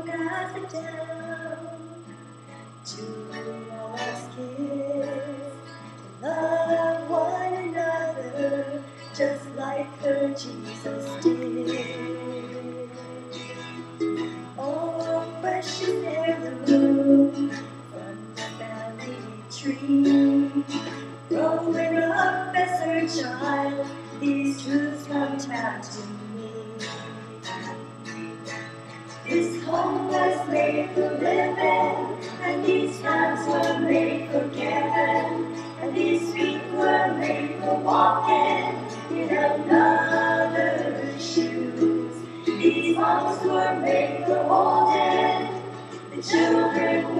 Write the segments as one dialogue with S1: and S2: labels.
S1: down, to kids to love one another just like her Jesus did. Oh, precious heirloom from the family tree, growing up as her child, these truths come back to me. Made for living, and these hands were made for giving, and these feet were made for walking in another's shoes. These arms were made for holding the children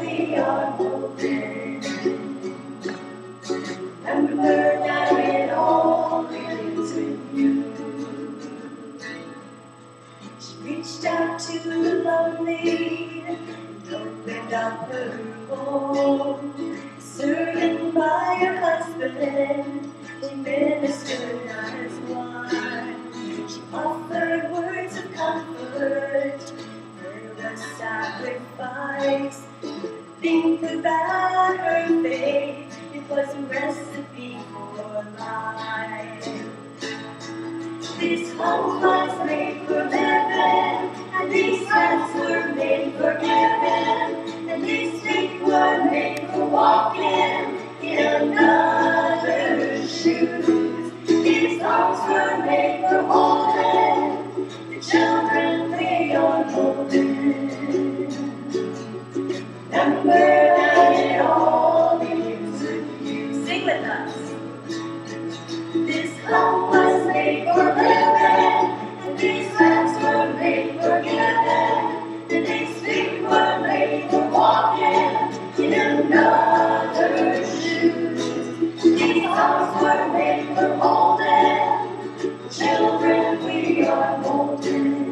S1: She reached out to the lonely and opened up her home. Serving by her husband, they ministered as one. She offered words of comfort. There was sacrifice. Think about her faith. It was a recipe for life. This home was made for and these hands were made for giving, and these feet were made for walking in another's shoes. These arms were made for holding the children we are holding. Remember that it all begins with you. Sing with us. Children we are holding.